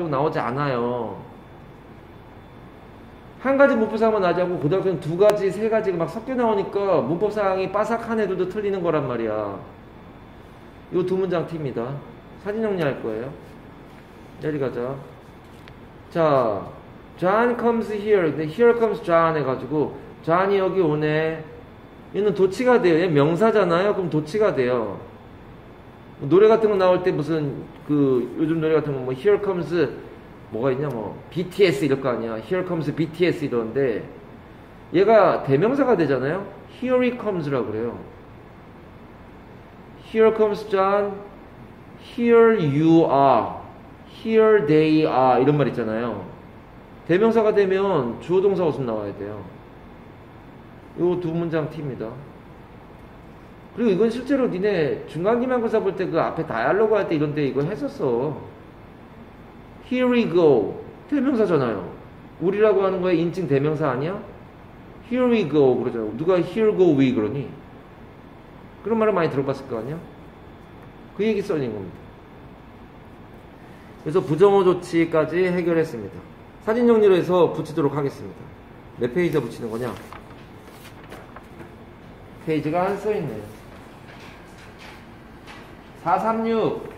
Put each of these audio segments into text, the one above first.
나오지 않아요. 한 가지 문법상만 나자고 고등학교는 두 가지, 세 가지가 막 섞여 나오니까 문법상이 빠삭한 애들도 틀리는 거란 말이야. 이 두 문장 팁니다. 사진 정리할 거예요. 내리가자. 자, John comes here. 근데 here comes John 해가지고 John이 여기 오네. 얘는 도치가 돼요. 얘 명사잖아요. 그럼 도치가 돼요. 노래 같은 거 나올 때 무슨 그 요즘 노래 같은 거뭐 Here Comes 뭐가 있냐 뭐 BTS 이럴 거 아니야. Here Comes BTS 이러는데 얘가 대명사가 되잖아요. Here he comes라고 그래요. Here comes John. Here you are. Here they are 이런 말 있잖아요. 대명사가 되면 주어 동사 없음 나와야 돼요. 요두 문장 팁니다. 그리고 이건 실제로 니네 중간기말고사 볼 때 그 앞에 다이얼로그 할 때 이런 데 이거 했었어. Here we go. 대명사잖아요. 우리라고 하는 거에 인칭 대명사 아니야? Here we go 그러잖아. 누가 here go we 그러니? 그런 말을 많이 들어봤을 거 아니야? 그 얘기 써있는 겁니다. 그래서 부정어 조치까지 해결했습니다. 사진 정리로 해서 붙이도록 하겠습니다. 몇 페이지에 붙이는 거냐? 페이지가 안 써있네요. 436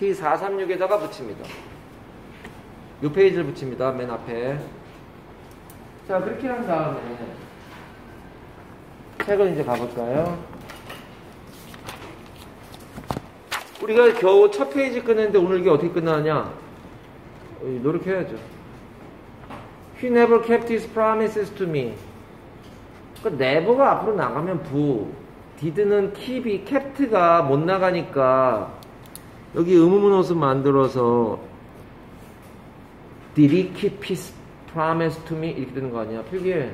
T436에다가 붙입니다. 이 페이지를 붙입니다. 맨 앞에. 자, 그렇게 한 다음에 책을 이제 가볼까요? 우리가 겨우 첫 페이지 끝냈는데 오늘 이게 어떻게 끝나냐? 노력해야죠. He never kept his promises to me. 그 never가 앞으로 나가면 부, did는 keep이 kept가 못 나가니까 여기 옷을 만들어서 his promise to me 이렇게 되는 거 아니야? 필기해.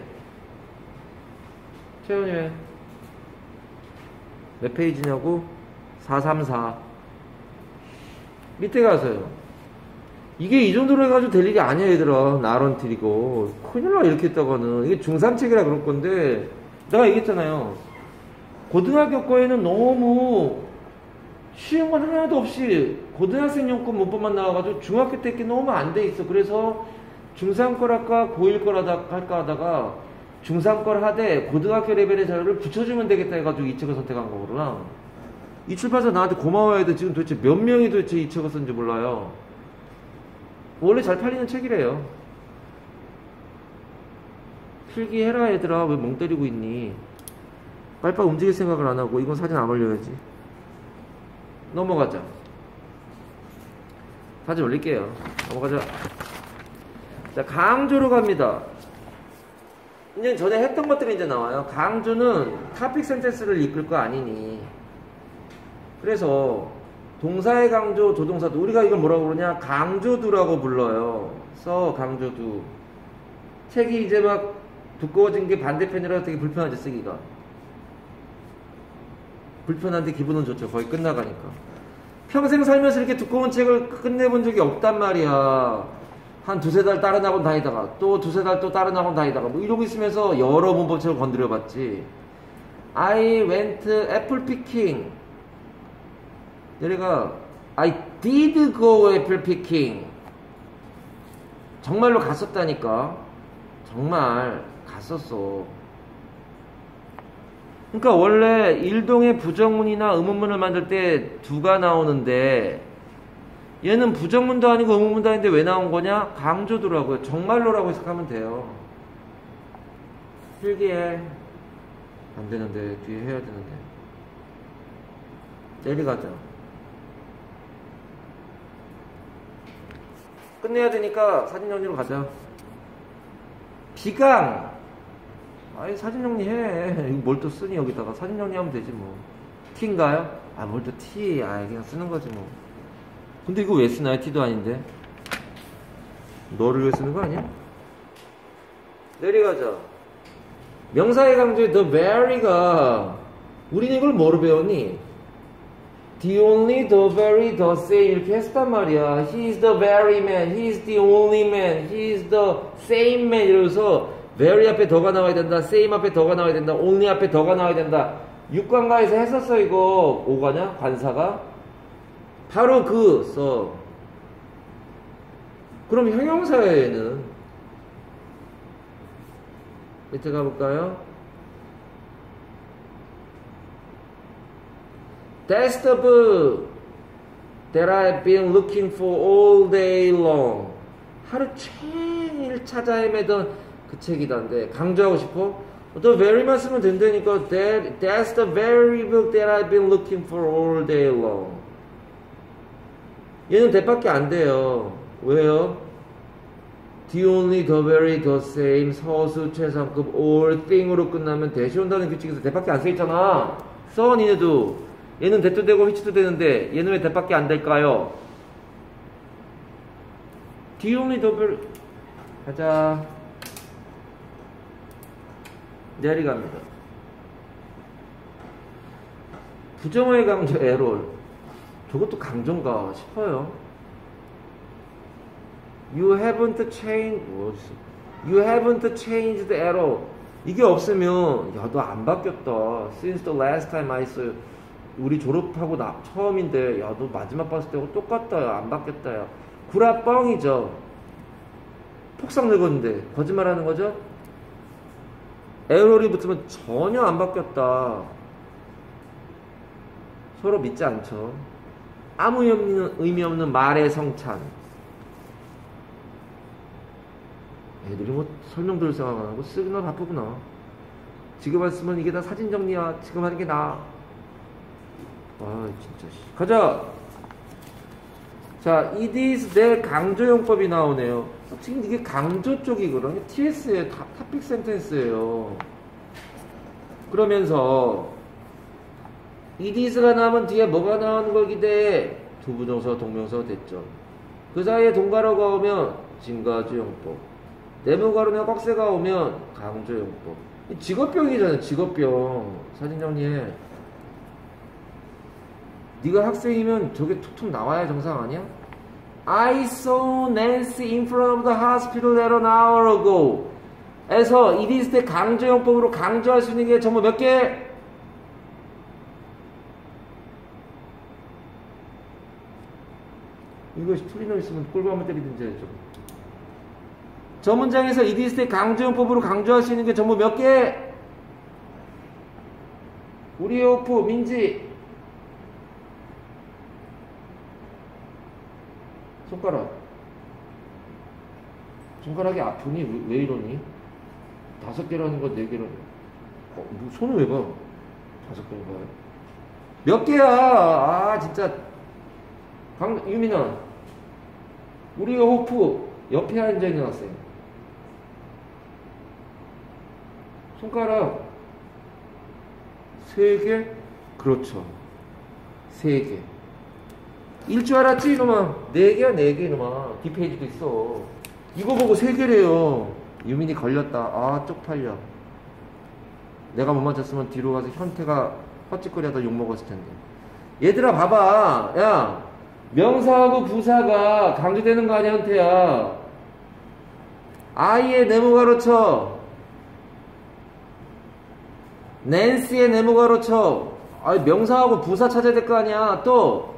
채연이 왜? 몇 페이지냐고? 434. 밑에 가서요. 이게 이 정도로 해가지고 될 일이 아니야, 얘들아. 나런 틀이고. 큰일 나, 이렇게 했다가는. 이게 중3책이라 그럴 건데, 내가 얘기했잖아요. 고등학교 거에는 너무 쉬운 건 하나도 없이 고등학생용급 문법만 나와가지고 중학교 때 게 너무 안 돼 있어. 그래서 중3 거랄까, 고1 거라다 할까 하다가 중3 걸 하되 고등학교 레벨의 자료를 붙여주면 되겠다 해가지고 이 책을 선택한 거구나. 이 출판사 나한테 고마워야 돼. 지금 도대체 몇 명이 도대체 이 책을 썼는지 몰라요. 원래 잘 팔리는 책이래요. 필기해라 얘들아 왜 멍 때리고 있니? 빨리빨리 움직일 생각을 안 하고 이건 사진 안 올려야지. 넘어가자. 사진 올릴게요. 넘어가자. 자 강조로 갑니다. 이제 전에 했던 것들이 이제 나와요. 강조는 타픽 센텐스를 이끌 거 아니니. 그래서 동사의 강조, 조동사도 우리가 이걸 뭐라고 그러냐? 강조두라고 불러요. 써 강조두. 책이 이제 막 두꺼워진 게 반대편이라 되게 불편하지 쓰기가. 불편한데 기분은 좋죠. 거의 끝나가니까. 평생 살면서 이렇게 두꺼운 책을 끝내본 적이 없단 말이야. 한 두세 달 다른 학원 다니다가 또 두세 달 또 다른 학원 다니다가 뭐 이러고 있으면서 여러 문법책을 건드려 봤지. I went apple picking. 얘네가 I did go apple picking. 정말로 갔었다니까. 정말 갔었어. 그러니까 원래 일동의 부정문이나 의문문을 만들 때 두가 나오는데 얘는 부정문도 아니고 의문문도 아닌데 왜 나온 거냐? 강조도라고요. 정말로라고 해석하면 돼요. 필기해. 안 되는데 뒤에 해야 되는데. 내리가자. 끝내야 되니까 사진 정리로 가자. 비강. 아니 사진 정리해. 뭘 또 쓰니 여기다가 사진 정리하면 되지 뭐. T인가요? 아 뭘 또 T. 아 그냥 쓰는 거지 뭐. 근데 이거 왜 쓰나요? T도 아닌데. 너를 왜 쓰는 거 아니야? 내려가자. 명사의 강조에 the very가 우리는 이걸 뭐로 배웠니? The only, the very, the same 이렇게 했단 말이야. He is the very man, he is the only man, he is the same man 이러면서 very 앞에 더가 나와야 된다, same 앞에 더가 나와야 된다, only 앞에 더가 나와야 된다. 육관가에서 했었어 이거 오가냐? 관사가? 바로 그 써. 그럼 형용사에는 밑에 가볼까요? That's the book that I've been looking for all day long. 하루 종일 찾아 헤매던 그 책이던데 강조하고 싶어? The very만 쓰면 된다니까 that, That's the very book that I've been looking for all day long. 얘는 대밖에 안 돼요. 왜요? The only, the very, the same, 서수, 최상급, all thing으로 끝나면 대시 온다는 규칙에서 대밖에 안 써있잖아. 써, 니네도. 얘는 대도 되고 휘치도 되는데 얘는 왜 대밖에 안 될까요? The only, the very. 가자. 내리갑니다. 부정어의 강조 에롤. 저것도 강조인가 싶어요. You haven't changed. You haven't changed at all. 이게 없으면 야 너 안 바뀌었다. Since the last time I saw you. 우리 졸업하고 나 처음인데 야 너 마지막 봤을 때하고 똑같다. 야, 안 바뀌었다. 야. 구라 뻥이죠. 폭삭 늙었는데 거짓말하는 거죠? 에롤이 붙으면 전혀 안 바뀌었다. 서로 믿지 않죠. 아무 의미 없는, 말의 성찬. 애들이 뭐 설명 들을 생각 안 하고 쓰기나 바쁘구나. 지금 왔으면 이게 다 사진 정리야. 지금 하는 게 나아. 아, 진짜. 가자! 자, it is 내 강조용법이 나오네요. 지금 이게 강조 쪽이거든요. TS의 타, 픽 센텐스예요. 그러면서 it is가 나오면 뒤에 뭐가 나오는 걸 기대해? 두부정사, 동명사 됐죠. 그 사이에 동가로가 오면 진가주용법. 네모가로나 꺽쇠가 오면 강조용법. 직업병이잖아요. 직업병. 사진 정리해. 네가 학생이면 저게 툭툭 나와야 정상 아니야? I saw Nancy in front of the hospital at an hour ago. 에서 때 강조용법으로 강조할 수 있는 게 전부 몇 개? 이것이 틀린 있으면 꿀밤 한번 때리든지 해야죠. 저 문장에서 때 강조용법으로 강조할 수 있는 게 전부 몇 개? 우리 오프 민지 손가락. 손가락이 아프니? 왜, 왜 이러니? 다섯 개라는 거, 네 개라는 거. 어, 뭐 손을 왜 봐? 다섯 개인 거야. 몇 개야? 아, 진짜. 강, 유민아. 우리가 호프 옆에 학생. 손가락. 세 개? 그렇죠. 세 개. 일줄 알았지, 이놈아? 네 개야, 네 개, 이놈아. 뒷페이지도 있어. 이거 보고 세 개래요. 유민이 걸렸다. 아, 쪽팔려. 내가 못 맞췄으면 뒤로 가서 현태가 헛짓거리하다 욕먹었을 텐데. 얘들아, 봐봐. 야, 명사하고 부사가 강조되는 거 아니야, 현태야. 아이의 네모 가로 쳐. 낸시의 네모 가로 쳐. 아 명사하고 부사 찾아야 될 거 아니야. 또,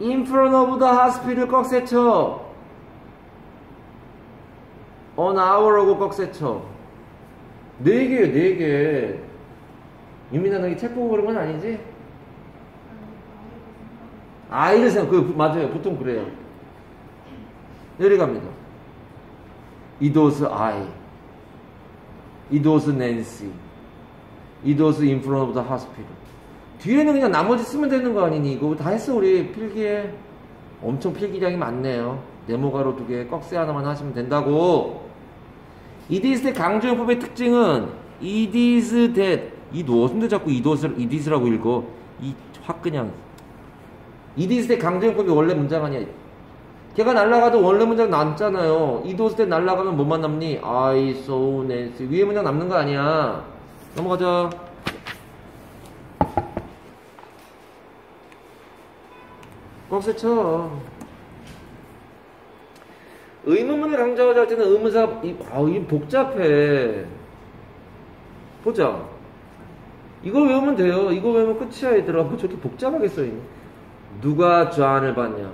in front of the hospital 꺽쇠쳐. on hour하고 꺽쇠쳐. 네 개요, 네 개. 유민아, 너희 책 보고 그런 건 아니지? 아이를 생각, 그, 맞아요. 보통 그래요. 내려갑니다. It was I. It was Nancy. It was in front of the hospital. 뒤에는 그냥 나머지 쓰면 되는 거 아니니? 이거 다 했어, 우리 필기에. 엄청 필기량이 많네요. 네모가로 두 개, 꺽쇠 하나만 하시면 된다고. 이디스의 강조용법의 특징은 이디스 대, 이 무엇인데 자꾸 이도스를, 이디스라고 읽어. 이 확 그냥. 이디스의 강조용법이 원래 문장 아니야. 걔가 날라가도 원래 문장 남잖아요. 이도스 때 날라가면 뭐만 남니? Nancy. 위에 문장 남는 거 아니야. 넘어가자. 꺽쇠 쳐. 의문문을 강조하자 할 때는 의문사, 이, 아, 이 복잡해. 보자. 이거 외우면 돼요. 이거 외우면 끝이야, 얘들아. 뭐 저렇게 복잡하게 써있네. 누가 좌안을 받냐?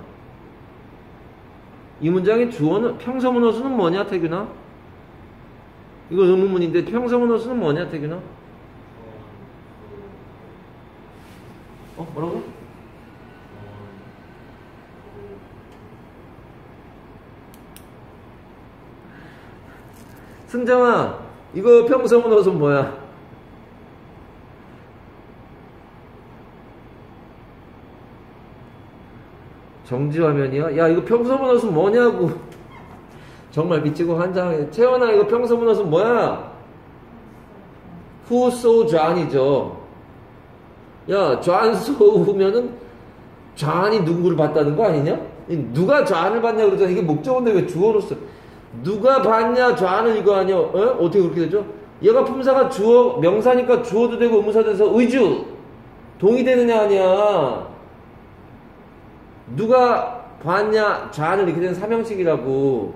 이 문장의 주어는 평서문어수는 뭐냐, 태균아? 이거 의문문인데 평서문어수는 뭐냐, 태균아? 어, 뭐라고? 승장아, 이거 평서문어수 뭐야? 정지 화면이야? 야, 이거 평서문어수 뭐냐고. 정말 미치고 환장해. 채원아, 이거 평서문어수 뭐야? Who so John이죠. 야, who면은 John이 누구를 봤다는 거 아니냐? 누가 John을 봤냐 그러잖아. 이게 목적어인데 왜 주어로 써? 누가 봤냐, John은 이거 아니야? 어? 어떻게 그렇게 되죠? 얘가 품사가 주어, 명사니까 주어도 되고 의무사 돼서 의주. 동의되느냐 아니야. 누가 봤냐, 좌는 이렇게 된 삼형식이라고.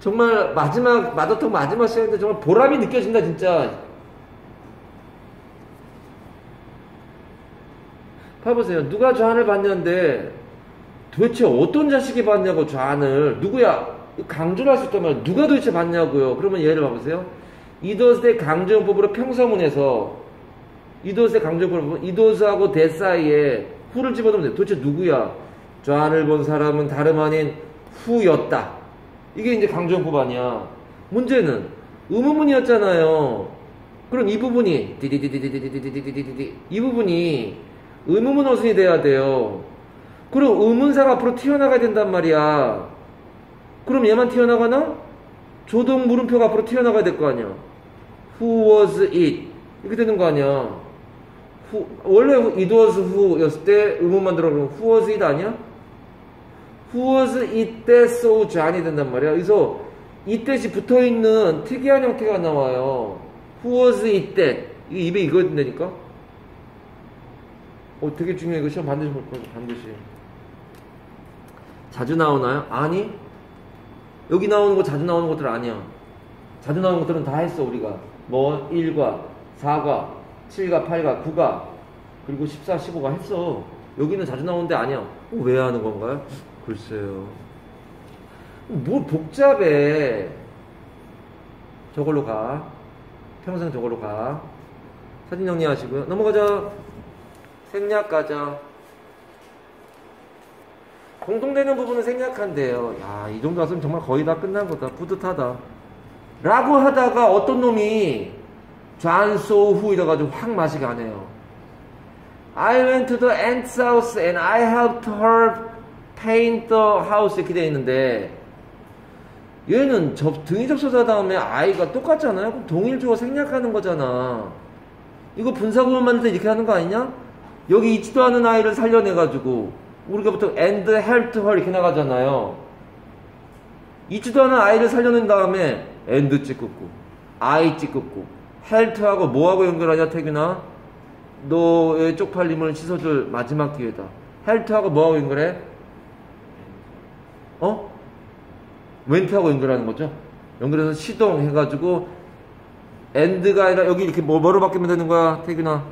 정말 마지막, 마더턱 마지막 시간인데 정말 보람이 느껴진다, 진짜. 봐보세요. 누가 좌안을 봤냐는데 도대체 어떤 자식이 봤냐고 좌안을. 누구야? 강조를 할수 말이에요. 누가 도대체 봤냐고요. 그러면 예를 봐보세요. 이도스의 강조용법으로 평서문에서 이도스의 강조용법으로 이도스하고 대 사이에 후를 집어넣으면 돼. 도대체 누구야? 좌안을 본 사람은 다름 아닌 후였다. 이게 이제 강조용법 아니야. 문제는 의문문이었잖아요. 그럼 이 부분이 디디디디디디디디디디디디 이 부분이 의문문 어순이 돼야 돼요. 그럼 의문사가 앞으로 튀어나가야 된단 말이야. 그럼 얘만 튀어나가나? 조동 물음표가 앞으로 튀어나가야 될 거 아니야. Who was it? 이렇게 되는 거 아니야. who, 원래 it was who였을 때 의문만 들어가면 who was it 아니야? who was it that so John이 된단 말이야. 그래서 이때시 붙어 있는 특이한 형태가 나와요. who was it that 이게 입에 이거 된다니까? 어, 되게 중요해. 이거 시험 반드시 볼 거야. 반드시. 자주 나오나요? 아니. 여기 나오는 거 자주 나오는 것들 아니야. 자주 나오는 것들은 다 했어, 우리가. 뭐, 1과, 4과, 7과, 8과, 9과, 그리고 14, 15가 했어. 여기는 자주 나오는데 아니야. 어, 왜 하는 건가요? 글쎄요. 뭘 복잡해. 저걸로 가. 평생 저걸로 가. 사진 정리하시고요. 넘어가자. 생략 가자. 공통되는 부분은 생략한데요. 야, 이 정도 왔으면 정말 거의 다 끝난 거다. 뿌듯하다. 라고 하다가 어떤 놈이 좌안소후 이래가지고 확 맛이 가네요. I went to the aunt's house and I helped her paint the house 이렇게 돼 있는데 얘는 접, 등이 접속사 다음에 I가 똑같잖아요. 그럼 동일 주어 생략하는 거잖아. 이거 분사구문 만들 때 이렇게 하는 거 아니냐? 여기 있지도 않은 아이를 살려내가지고 우리가 보통 and helped her 이렇게 나가잖아요. 있지도 않은 아이를 살려낸 다음에 and 찍었고 I 찍었고 help하고 뭐하고 연결하냐 태균아? 너의 쪽팔림을 씻어줄 마지막 기회다. help하고 뭐하고 연결해? 어? went하고 연결하는 거죠. 연결해서 시동해가지고 and가 아니라 여기 이렇게 뭐, 뭐로 바뀌면 되는 거야 태균아?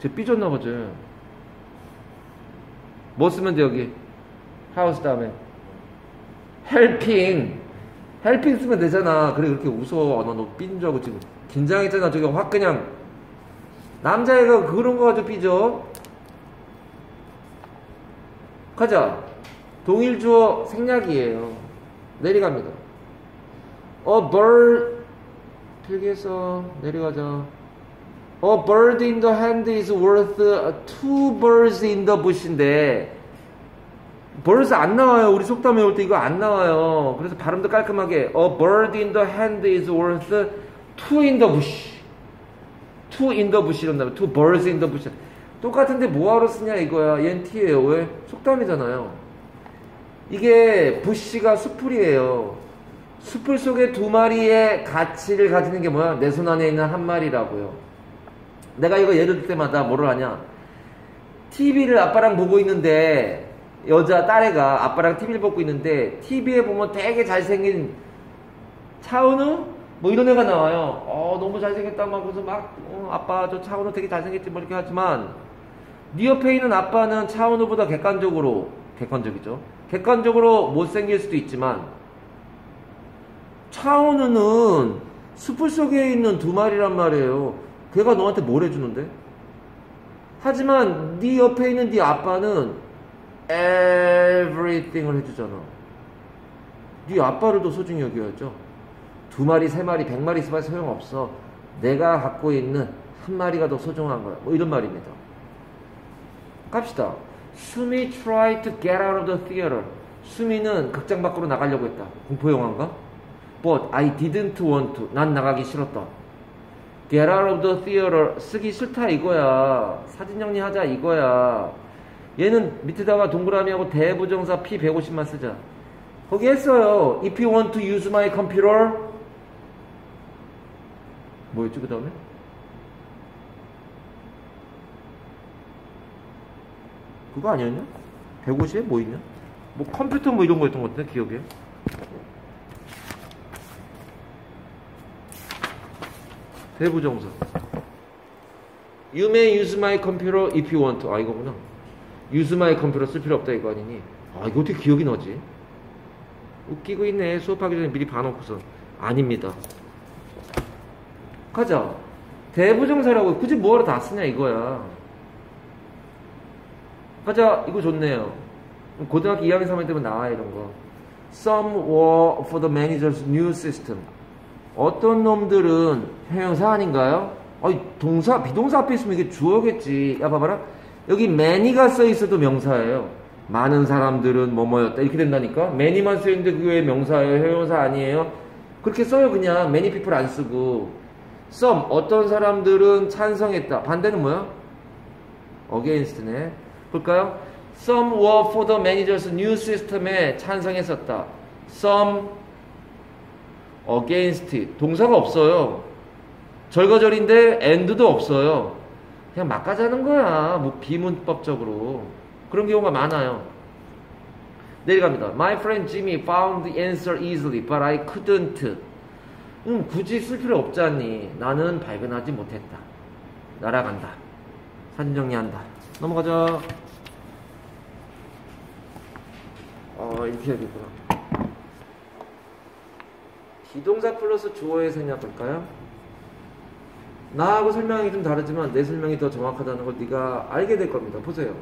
쟤 삐졌나 보지. 뭐 쓰면 돼 여기? 하우스 다음에 helping helping 쓰면 되잖아. 그래 그렇게 웃어. 너, 너 삐진 줄 알고 지금 긴장했잖아. 저기 확 그냥 남자애가 그런 거 가지고 삐져. 가자. 동일 주어 생략이에요. 내려갑니다. A bird 필기해서 내려가자. A bird in the hand is worth two birds in the bush인데 birds 안 나와요. 우리 속담 외울 때 이거 안 나와요. 그래서 발음도 깔끔하게 A bird in the hand is worth two in the bush. two in the bush 이런다면 two birds in the bush. 똑같은데 뭐하러 쓰냐 이거야. 얘는 T예요. 왜? 속담이잖아요. 이게 부시가 수풀이에요. 수풀 속에 두 마리의 가치를 가지는 게 뭐야? 내 손 안에 있는 한 마리라고요. 내가 이거 예를 들 때마다 뭐를 하냐? TV를 아빠랑 보고 있는데 여자 딸애가 아빠랑 TV를 보고 있는데 TV에 보면 되게 잘생긴 차은우 뭐 이런 애가 나와요. 어 너무 잘생겼다 막 그래서 막 어, 아빠 저 차은우 되게 잘생겼지 뭐 이렇게 하지만 네 옆에 있는 아빠는 차은우보다 객관적으로 객관적이죠. 객관적으로 못생길 수도 있지만 차은우는 숲을 속에 있는 두 마리란 말이에요. 걔가 너한테 뭘 해주는데? 하지만 네 옆에 있는 네 아빠는 everything을 해주잖아. 네 아빠를 더 소중히 여겨야죠. 두 마리, 세 마리, 백 마리 있어봐야 소용없어. 내가 갖고 있는 한 마리가 더 소중한 거야. 뭐 이런 말입니다. 갑시다. 수미 tried to get out of the theater. 수미는 극장 밖으로 나가려고 했다. 공포 영화인가? But I didn't want to. 난 나가기 싫었다. Get out of the theater. 쓰기 싫다 이거야. 사진 정리하자 이거야. 얘는 밑에다가 동그라미하고 대부정사 P150만 쓰자. 거기 했어요. If you want to use my computer. 뭐였지 그 다음에? 그거 아니었냐? 150에 뭐 있냐? 뭐 컴퓨터 뭐 이런 거 있던 것 같은데 기억에 대부정사 You may use my computer if you want 아 이거구나. Use my computer 쓸 필요 없다 이거 아니니? 아 이거 어떻게 기억이 나지? 웃기고 있네. 수업하기 전에 미리 봐놓고서. 아닙니다. 가자. 대부정사라고 굳이 뭐하러 다 쓰냐 이거야. 가자. 이거 좋네요. 고등학교 2학년 3학년 때면 나와 이런 거. Some were for the manager's new system 어떤 놈들은 형용사 아닌가요? 아니 동사 비동사 앞에 있으면 이게 주어겠지. 야 봐봐라. 여기 many가 써 있어도 명사예요. 많은 사람들은 뭐뭐였다. 이렇게 된다니까. many만 써 있는데 그게 왜 명사예요? 형용사 아니에요? 그렇게 써요 그냥. many people 안 쓰고. some 어떤 사람들은 찬성했다. 반대는 뭐야? against네. 볼까요? Some were for the manager's new system에 찬성했었다. Some against. 동사가 없어요. 절거절인데 and도 없어요. 그냥 막 가자는 거야. 뭐 비문법적으로. 그런 경우가 많아요. 내려갑니다. My friend Jimmy found the answer easily, but I couldn't. 음, 굳이 쓸 필요 없잖니. 나는 발견하지 못했다. 날아간다. 사진 정리한다. 넘어가자. 어, 이렇게 해야겠구나. 비동사 플러스 주어의 생략 볼까요? 나하고 설명이 좀 다르지만 내 설명이 더 정확하다는 걸 네가 알게 될 겁니다. 보세요.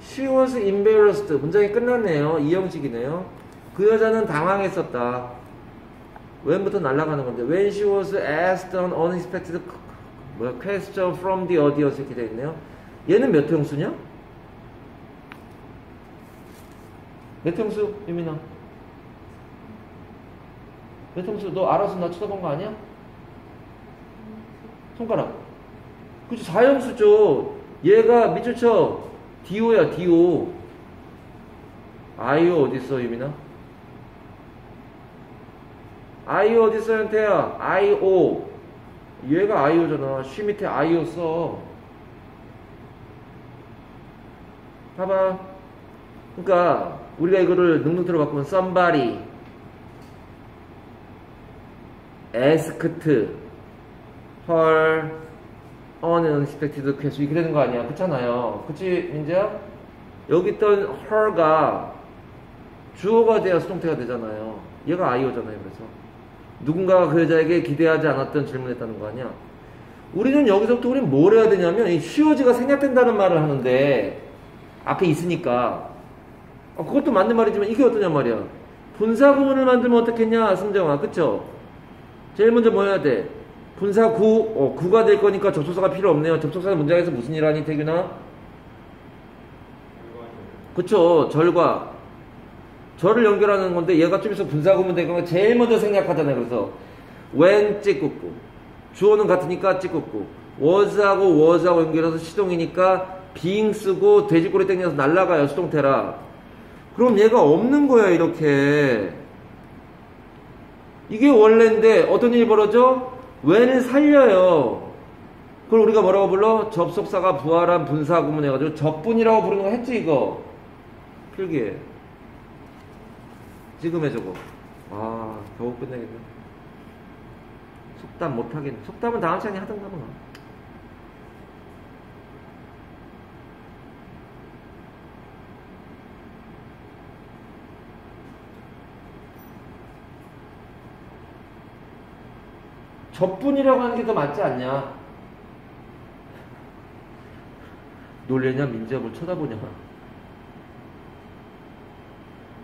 She was embarrassed. 문장이 끝났네요. 이 형식이네요. 그 여자는 당황했었다. when부터 날아가는 건데 when she was asked an unexpected 뭐야, question from the audience 이렇게 되어 있네요. 얘는 몇 형수냐? 몇 형수? 유민아. 몇 형수? 너 알아서 나 쳐다본 거 아니야? 손가락. 그치, 4형수죠. 얘가 밑줄 쳐. 디오야, 디오. 아이오 어딨어, 유민아? 아이오 어딨어, 현태야? 아이오. 얘가 아이오잖아. 쉬 밑에 아이오 써. 봐봐. 그러니까 우리가 이거를 능동태로 바꾸면 somebody, asked, her, unexpected question 이렇게 되는 거 아니야? 그렇잖아요. 그치 민재야? 여기 있던 her가 주어가 돼야 수동태가 되잖아요. 얘가 아이오잖아요. 그래서 누군가가 그 여자에게 기대하지 않았던 질문했다는 거 아니야? 우리는 여기서부터 우리는 뭘 해야 되냐면 이 쉬워지가 생략된다는 말을 하는데 앞에 있으니까 어, 그것도 맞는 말이지만 이게 어떠냐 말이야. 분사 구문을 만들면 어떻겠냐, 승정아. 그쵸? 제일 먼저 뭐 해야 돼? 분사 구, 어, 구가 될 거니까 접속사가 필요 없네요. 접속사는 문장에서 무슨 일 하니, 태균아? 그쵸, 절과. 절을 연결하는 건데 얘가 좀 있어 분사 구문 될 거니까 제일 먼저 생략하잖아요. 그래서 when 찍고 주어는 같으니까 찍고 was하고 was하고 연결해서 시동이니까 being 쓰고 돼지꼬리 땡겨서 날라가요. 수동태라. 그럼 얘가 없는 거야, 이렇게. 이게 원래인데 어떤 일이 벌어져? when을 살려요. 그걸 우리가 뭐라고 불러? 접속사가 부활한 분사 구문 해가지고 접분이라고 부르는 거 했지, 이거? 필기해. 지금 해, 저거. 아, 겨우 끝내겠네. 속담 못하겠네. 속담은 다음 시간에 하던가 뭐. 저뿐이라고 하는 게 더 맞지 않냐? 놀래냐? 민지야 뭘 쳐다보냐?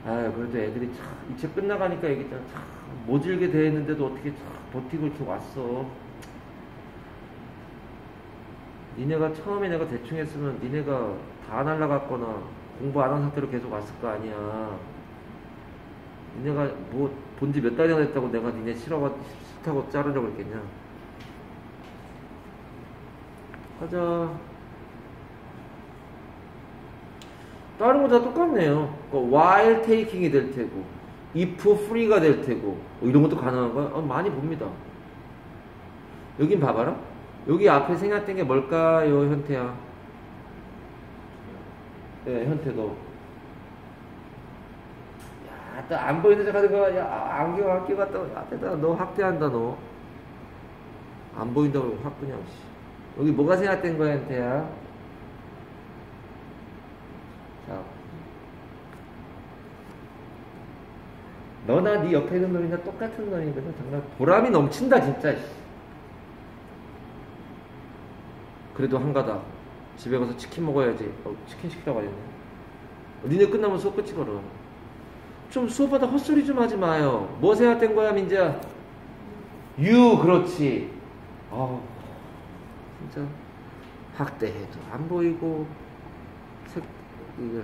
아 그래도 애들이 참 이 책 끝나가니까 얘기했잖아. 참 모질게 대했는데도 어떻게 참 버티고 이렇게 왔어? 니네가 처음에 내가 대충 했으면 니네가 다 날라갔거나 공부 안 한 상태로 계속 왔을 거 아니야. 니네가 뭐 본지 몇 달이나 됐다고 내가 니네 싫어가 싫다고 자르려고 했겠냐 가자 다른 거 다 똑같네요. 그러니까 while taking이 될 테고, if free가 될 테고, 뭐 이런 것도 가능한 거야? 어, 많이 봅니다. 여긴 봐봐라. 여기 앞에 생략된 게 뭘까요, 현태야? 네, 현태 너. 야, 또안 보이는 척 하는 거야. 야, 안경 안경 갖다, 야, 대다 너 학대한다, 너. 안 보인다고 확 그냥, 씨. 여기 뭐가 생략된 거야, 현태야? 자. 너나 네 옆에 있는 놈이나 똑같은 놈이거든. 정말 보람이 넘친다, 진짜. 씨. 그래도 한가다. 집에 가서 치킨 먹어야지. 어, 치킨 시키라고 하겠네. 니네 끝나면 수업 끝이 걸어. 좀 수업하다 헛소리 좀 하지 마요. 뭐 생각된 거야, 민지야? 유, 그렇지. 아 진짜. 학대해도 안 보이고, 색, 이게.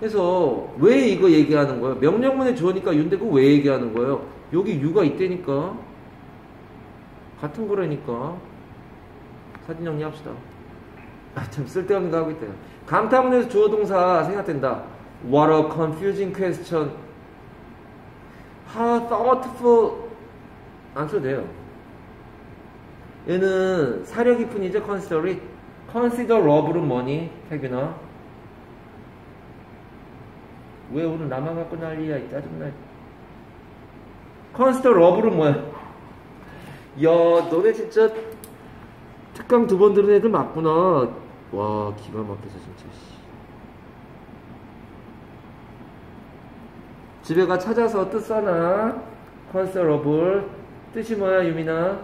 그래서 왜 이거 얘기하는 거예요? 명령문에 주어니까 윤대 그거 왜 얘기하는 거예요? 여기 유가 있다니까. 같은 거라니까. 사진 정리합시다. 아, 참 쓸데없는 거 하고 있대요. 감타문에서 주어 동사 생각된다. What a confusing question. How thoughtful. 안 써도 돼요. 얘는 사려 깊은 이제 consider it. consider love는 뭐니? 태균아. 왜 오늘 나만 갖고 난리야? 이 짜증나. consider love는 뭐야? 야, 너네 진짜 특강 두 번 들은 애들 맞구나. 와, 기가 막혀서 진짜. 씨. 집에 가 찾아서 뜻 써놔. 컨서러블. 뜻이 뭐야, 유민아?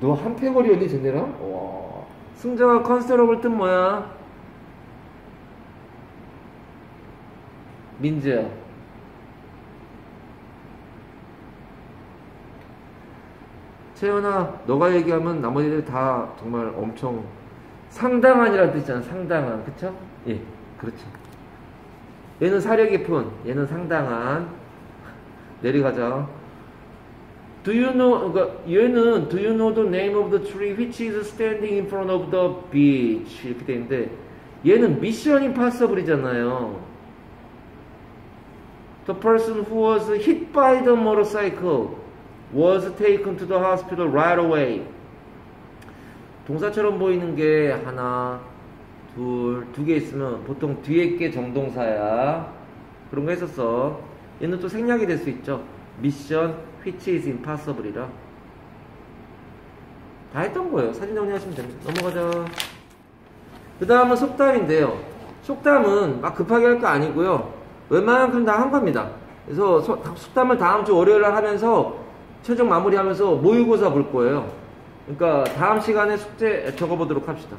너 한패거리 언니 젠데랑? 와. 승정아, 컨서러블 뜻 뭐야? 민지야. 채연아, 너가 얘기하면 나머지들 다 정말 엄청 상당한이라는 뜻이잖아. 상당한. 그쵸? 예, 그렇죠. 얘는 사려 깊은, 얘는 상당한. 내려가자. Do you know, 그러니까 얘는 Do you know the name of the tree which is standing in front of the beach? 이렇게 돼 있는데 얘는 미션 임파서블이잖아요. The person who was hit by the motorcycle was taken to the hospital right away. 동사처럼 보이는 게 하나, 둘, 두 개 있으면 보통 뒤에 게 정동사야. 그런 거 했었어. 얘는 또 생략이 될 수 있죠. 미션 which is impossible이라. 다 했던 거예요. 사진 정리하시면 됩니다. 넘어가자. 그 다음은 속담인데요. 속담은 막 급하게 할 거 아니고요. 웬만큼 다 한 겁니다. 그래서 소- 속담을 다음 주 월요일 날 하면서 최종 마무리하면서 모의고사 볼 거예요. 그러니까 다음 시간에 숙제 적어보도록 합시다.